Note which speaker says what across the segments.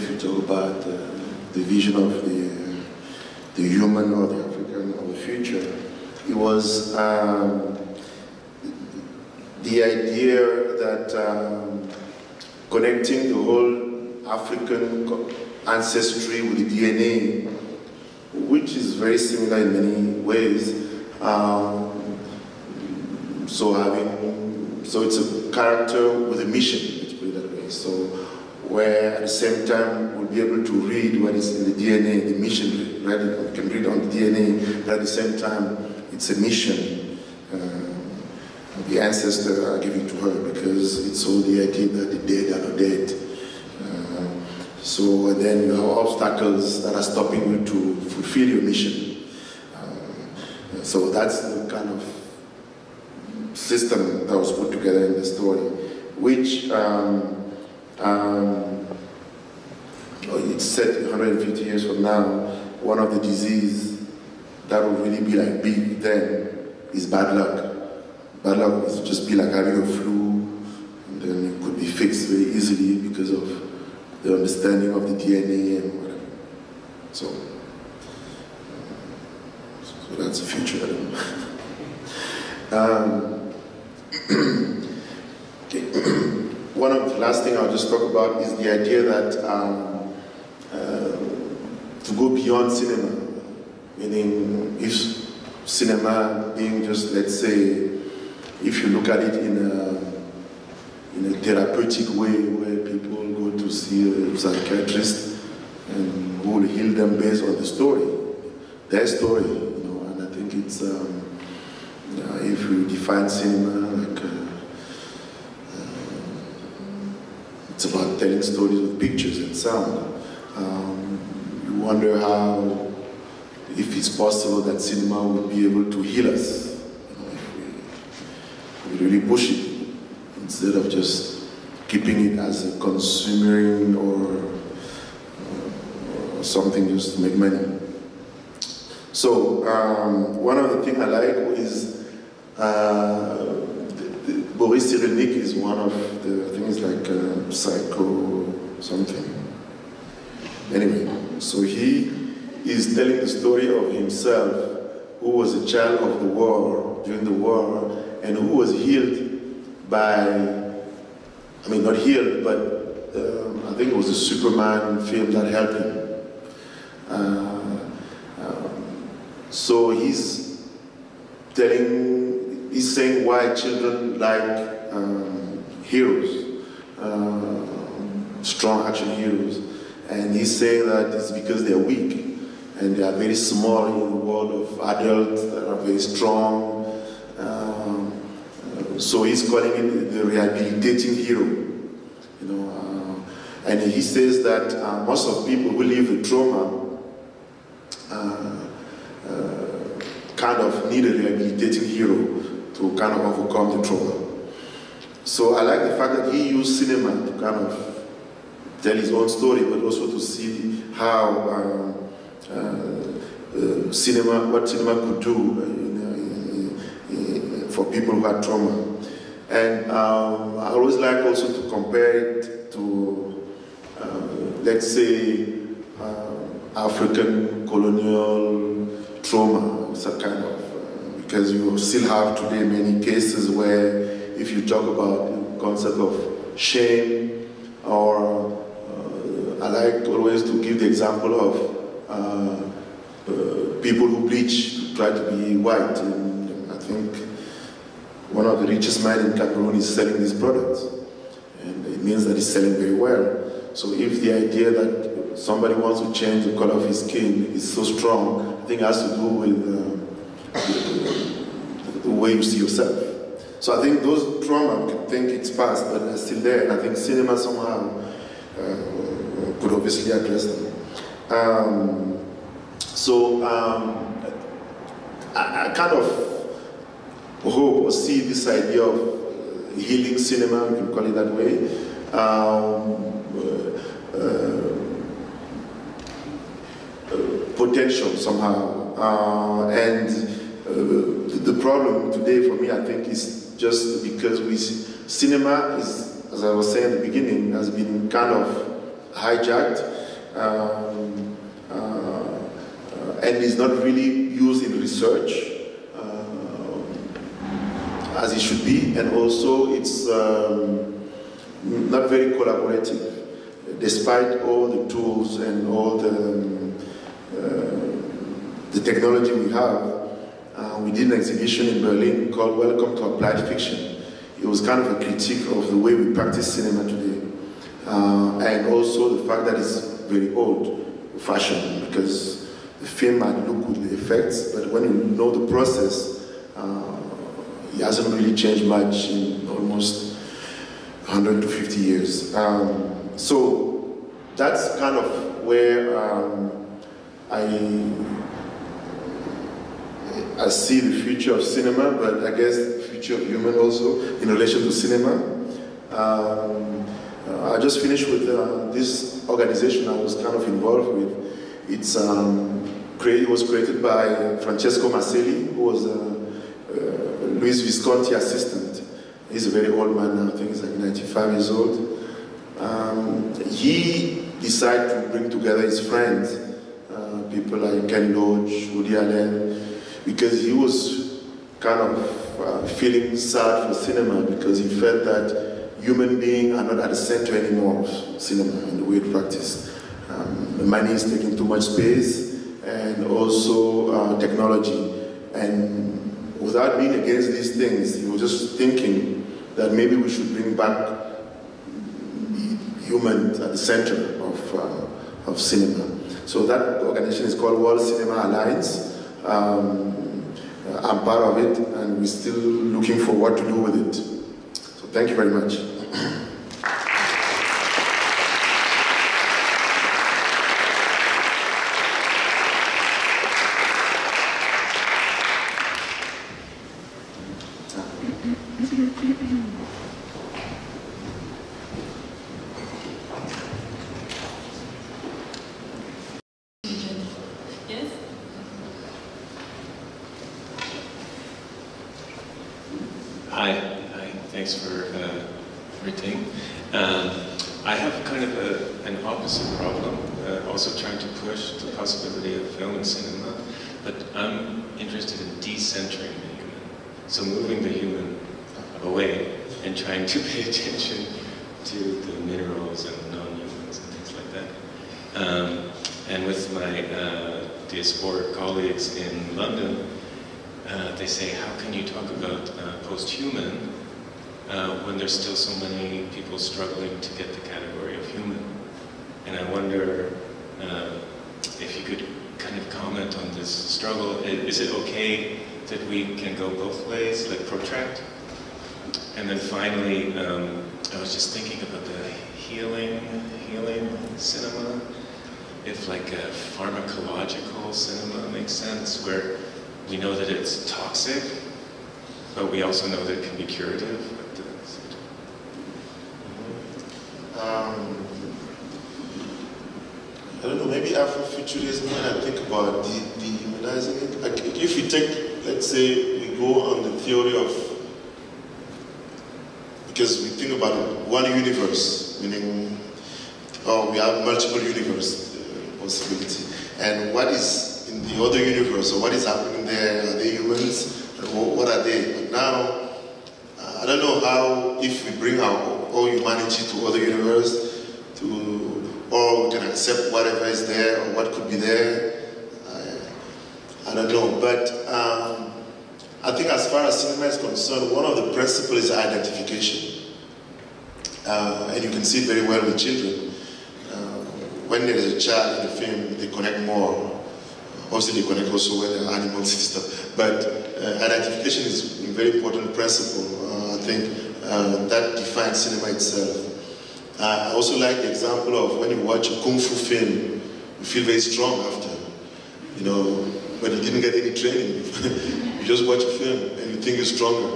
Speaker 1: if you talk about uh, the vision of the, the human or the African of the future, it was um, the idea that um, connecting the whole African ancestry with the DNA, which is very similar in many ways. Um, so having, so it's a character with a mission, let's put it that way. So where at the same time we'll be able to read what is in the DNA, the mission, right? We can read on the DNA, but at the same time it's a mission. Uh, the ancestors are giving to her because it's all the idea that the dead are not dead. Uh, so and then you have obstacles that are stopping you to fulfill your mission. Uh, so that's the kind of system that was put together in the story, which um, um, it's set 150 years from now. One of the disease that will really be like big then is bad luck. Bad luck is just be like having a flu, and then it could be fixed very easily because of the understanding of the DNA and whatever. So, so that's the future. um. One of the last thing I'll just talk about is the idea that um, uh, to go beyond cinema, meaning if cinema being just, let's say, if you look at it in a, in a therapeutic way where people go to see a psychiatrist and who will heal them based on the story, their story, you know, and I think it's, um, uh, if you define cinema like, uh, uh, it's about telling stories with pictures and sound. Um, you wonder how, if it's possible that cinema would be able to heal us we really push it instead of just keeping it as a consuming or, or something just to make money. So um, one of the things I like is uh, Boris Cyrulnik is one of the things like uh, psycho something. Anyway, so he is telling the story of himself who was a child of the war, during the war, and who was healed by, I mean, not healed, but um, I think it was a Superman film that helped him. Uh, um, so he's telling, he's saying why children like um, heroes, uh, strong action heroes. And he's saying that it's because they're weak and they are very small in the world of adults that are very strong. Um, so he's calling it the rehabilitating hero. You know, uh, and he says that uh, most of people who live with trauma uh, uh, kind of need a rehabilitating hero to kind of overcome the trauma. So I like the fact that he used cinema to kind of tell his own story, but also to see how um, uh, uh, cinema, what cinema could do uh, for people who had trauma. And um, I always like also to compare it to, let's say, African colonial trauma, some kind of, because you still have today many cases where if you talk about the concept of shame, or uh, I like always to give the example of uh, uh, people who bleach to try to be white. And I think one of the richest men in Cameroon is selling these products. And it means that he's selling very well. So if the idea that somebody wants to change the color of his skin is so strong, I think it has to do with uh, way you see yourself. So I think those trauma, we think it's past, but they're still there. And I think cinema somehow uh, could obviously address them. Um, so um, I, I, kind of hope or see this idea of healing cinema, we can call it that way, um, uh, uh, potential somehow. Uh, and uh, the problem today for me, I think, is just because we cinema is, as I was saying at the beginning, has been kind of hijacked um, uh, and is not really used in research uh, as it should be, and also it's um, not very collaborative, despite all the tools and all the, um, uh, the technology we have. Uh, we did an exhibition in Berlin called Welcome to Applied Fiction. It was kind of a critique of the way we practice cinema today. Uh, and also the fact that it's very old fashioned because the film might look good, the effects, but when you know the process, uh, it hasn't really changed much in almost 100 to 50 years. Um, so that's kind of where um, I I see the future of cinema, but I guess the future of human also in relation to cinema. Um, uh, I just finished with uh, this organization I was kind of involved with. It's um, was created by Francesco Maselli, who was a uh, Luis Visconti assistant. He's a very old man now, I think he's like 95 years old. Um, he decided to bring together his friends, uh, people like Ken Loach, Woody Allen, because he was kind of uh, feeling sad for cinema because he felt that human beings are not at the center anymore of cinema and the way it practiced. Um, money is taking too much space and also uh, technology. And without being against these things, he was just thinking that maybe we should bring back human at the center of, uh, of cinema. So that organization is called World Cinema Alliance. Um, I'm part of it, and we're still looking for what to do with it. So thank you very much.
Speaker 2: Hi, hi. Thanks for uh, everything. Um, I have kind of a, an opposite problem, uh, also trying to push the possibility of film and cinema, but I'm interested in decentering the human. So moving the human away and trying to pay attention to the minerals and non-humans and things like that. Um, and with my uh, diasporic colleagues in London, uh, they say, how can you talk about uh, post-human uh, when there's still so many people struggling to get the category of human? And I wonder uh, if you could kind of comment on this struggle. Is it okay that we can go both ways, like protract? And then finally, um, I was just thinking about the healing, healing cinema. If like a pharmacological cinema makes sense, where we know that it's toxic, but we also know that it can be curative.
Speaker 1: Um, I don't know, maybe Afrofuturism, when I think about de- dehumanizing it, like if we take, let's say, we go on the theory of, because we think about one universe, meaning, oh, we have multiple universe uh, possibility, and what is in the other universe, or what is happening there, are they humans, what are they? But now, uh, I don't know how, if we bring our all humanity to other universe, to, or we can accept whatever is there or what could be there. I, I don't know, but um, I think as far as cinema is concerned, one of the principles is identification, uh, and you can see it very well with children. Uh, when there is a child in the film, they connect more. Obviously, they connect also with the and stuff. But uh, identification is a very important principle. Uh, I think uh, that defines cinema itself. Uh, I also like the example of when you watch a kung fu film, you feel very strong after. You know, but you didn't get any training. you just watch a film and you think you're stronger.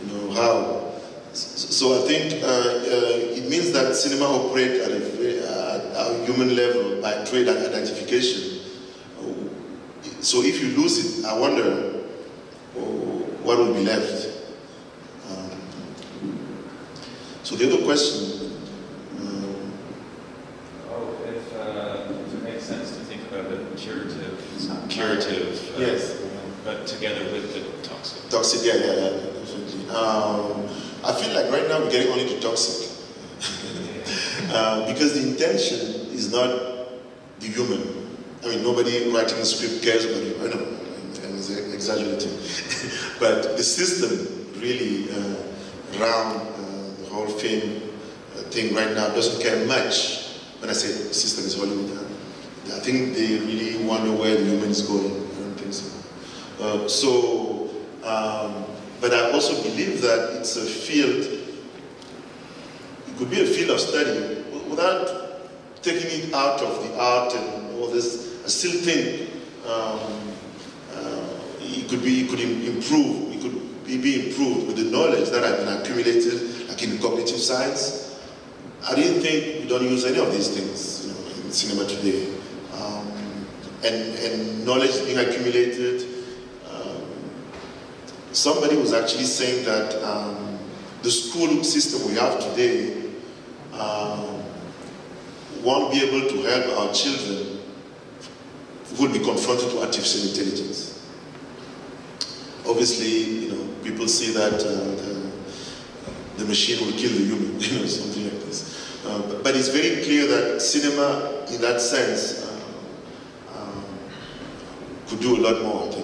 Speaker 1: You know how. So, so I think uh, uh, it means that cinema operates at a, very- at a human level by trade and identification. So if you lose it, I wonder oh, what will be left. Um, so the other question. Um, oh, uh, if, it makes sense to think about it
Speaker 2: curative, curative,
Speaker 1: uh, yes,
Speaker 2: but together with the toxic.
Speaker 1: Toxic, yeah, yeah, yeah, definitely. Um, I feel like right now we're getting only the toxic. uh, because the intention is not the human. I mean, nobody writing a script cares about you. I know, I'm exaggerating. but the system really uh, around uh, the whole film uh, thing right now doesn't care much. When I say system is Hollywood, I think they really wonder where the human is going. I don't think so. Uh, so, um, but I also believe that it's a field, it could be a field of study without taking it out of the art and all this. I still think um, uh, it could be, it could improve, it could be, be improved with the knowledge that I've been accumulated, like in cognitive science. I didn't think we don't use any of these things you know, in cinema today. Um, and, and knowledge being accumulated, somebody was actually saying that um, the school system we have today um, won't be able to help our children will be confronted with artificial intelligence. Obviously, you know, people see that uh, the, the, machine will kill the human, you know, something like this. Uh, but, but, it's very clear that cinema, in that sense, uh, um, could do a lot more.